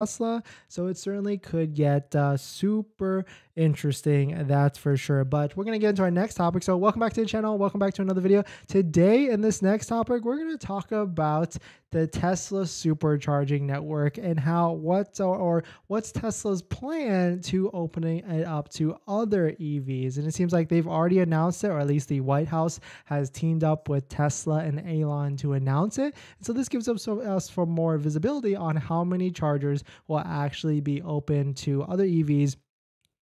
Tesla. So it certainly could get uh, super interesting, that's for sure. But we're going to get into our next topic. So, welcome back to the channel. Welcome back to another video. Today, in this next topic, we're going to talk about the Tesla supercharging network and how what's or, what's Tesla's plan to opening it up to other EVs. And it seems like they've already announced it, or at least the White House has teamed up with Tesla and Elon to announce it. And so this gives us, us for more visibility on how many chargers will actually be open to other EVs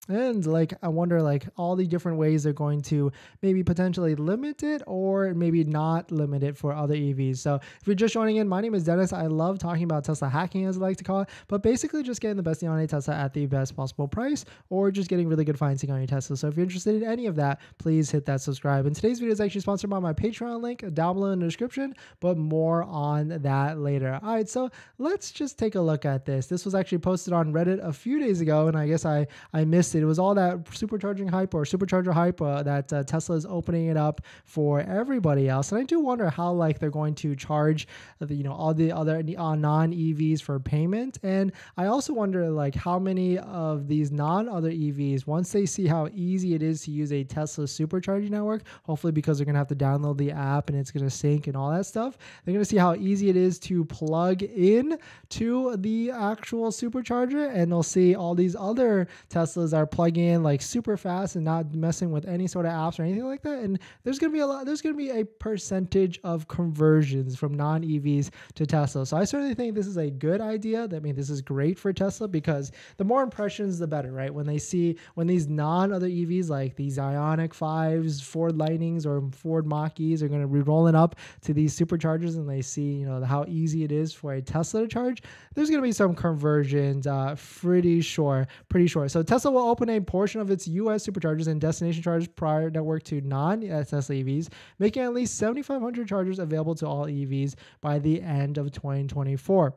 and like i wonder like all the different ways they're going to maybe potentially limit it or maybe not limit it for other evs so if you're just joining in my name is dennis. I love talking about tesla hacking as i like to call it but basically just getting the best deal on a tesla at the best possible price or just getting really good financing on your tesla. So if you're interested in any of that please hit that subscribe. And today's video is actually sponsored by my patreon link down below in the description but more on that later. All right so let's just take a look at this. This was actually posted on reddit a few days ago and i guess i i missed it. Was all that supercharging hype or supercharger hype uh, that uh, Tesla is opening it up for everybody else. And I do wonder how like they're going to charge the, you know all the other uh, non EVs for payment. And I also wonder like how many of these non other EVs once they see how easy it is to use a Tesla supercharging network, hopefully because they're gonna have to download the app and it's gonna sync and all that stuff, they're gonna see how easy it is to plug in to the actual supercharger, and they'll see all these other Teslas are plugging in like super fast and not messing with any sort of apps or anything like that. And there's gonna be a lot. There's gonna be a percentage of conversions from non EVs to Tesla. So I certainly think this is a good idea. I mean, this is great for Tesla because the more impressions, the better, right? When they see when these non other EVs like these Ioniq fives, Ford Lightnings, or Ford Mach-Es are gonna be rolling up to these superchargers, and they see you know how easy it is for a Tesla to charge. There's gonna be some conversions. Uh, pretty sure, pretty sure. So Tesla will open a portion of its U.S. superchargers and destination chargers prior network to non-Tesla EVs, making at least 7,500 chargers available to all EVs by the end of 2024.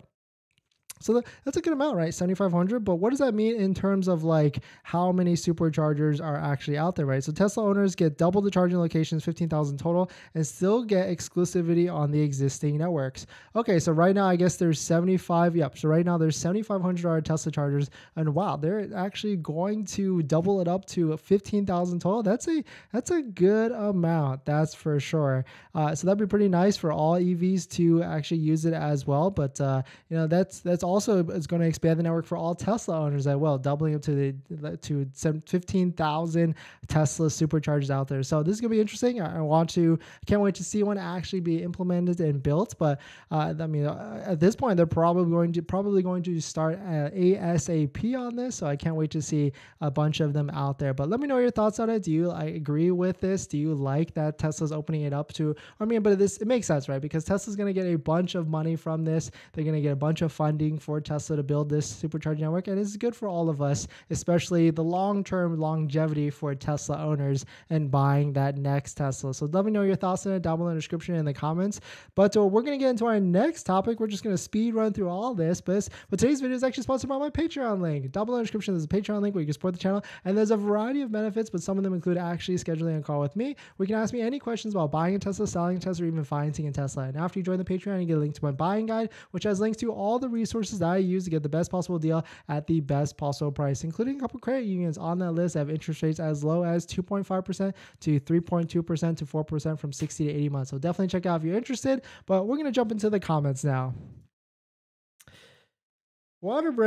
So that's a good amount, right? 7,500. But what does that mean in terms of like how many superchargers are actually out there, right? So Tesla owners get double the charging locations, 15,000 total, and still get exclusivity on the existing networks. Okay, so right now I guess there's 75. Yep. So right now there's 7,500 Tesla chargers, and wow, they're actually going to double it up to 15,000 total. That's a that's a good amount. That's for sure. Uh, so that'd be pretty nice for all EVs to actually use it as well. But uh, you know that's that's also is going to expand the network for all Tesla owners as well, doubling up to the to 15,000 Tesla superchargers out there. So this is going to be interesting. I, I want to, can't wait to see one actually be implemented and built. But uh, I mean, uh, at this point, they're probably going to probably going to start uh, ASAP on this. So I can't wait to see a bunch of them out there. But let me know your thoughts on it. Do you I agree with this? Do you like that Tesla's opening it up to? I mean, but this it makes sense, right? Because Tesla's going to get a bunch of money from this. They're going to get a bunch of funding for Tesla to build this supercharging network, and it's good for all of us, especially the long-term longevity for Tesla owners and buying that next Tesla. So let me know your thoughts on it down below in the description in the comments. But uh, we're gonna get into our next topic. We're just gonna speed run through all this, but, but today's video is actually sponsored by my Patreon link. Down below in the description, there's a Patreon link where you can support the channel, and there's a variety of benefits, but some of them include actually scheduling a call with me. We can ask me any questions about buying a Tesla, selling a Tesla, or even financing a Tesla. And after you join the Patreon, you get a link to my buying guide, which has links to all the resources that I use to get the best possible deal at the best possible price, including a couple credit unions on that list have interest rates as low as 2.5% to 3.2% to 4% from 60 to 80 months. So definitely check out if you're interested. But we're going to jump into the comments now. Water break.